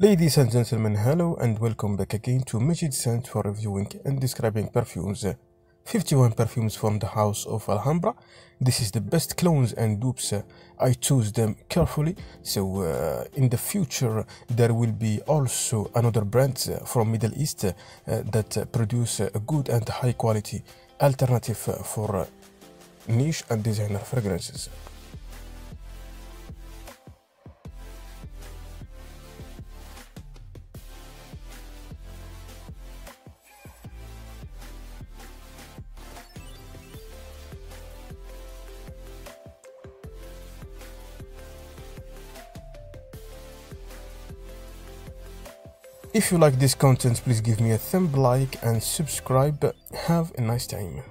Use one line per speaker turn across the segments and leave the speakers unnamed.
Ladies and gentlemen, hello and welcome back again to Madjid Scent for reviewing and describing perfumes. 51 perfumes from the house of Alhambra. This is the best clones and dupes. I choose them carefully. So uh, in the future there will be also another brands from Middle East uh, that produce a good and high quality alternative for niche and designer fragrances. If you like this content, please give me a thumb like and subscribe. Have a nice time.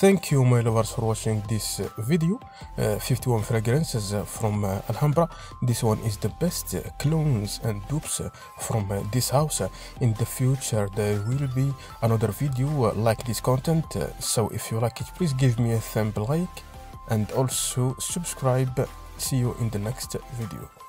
Thank you my lovers for watching this uh, video. Uh, 51 fragrances uh, from uh, Alhambra. This one is the best uh, clones and dupes from uh, this house. In the future there will be another video like this content. So if you like it please give me a thumb like and also subscribe. See you in the next video.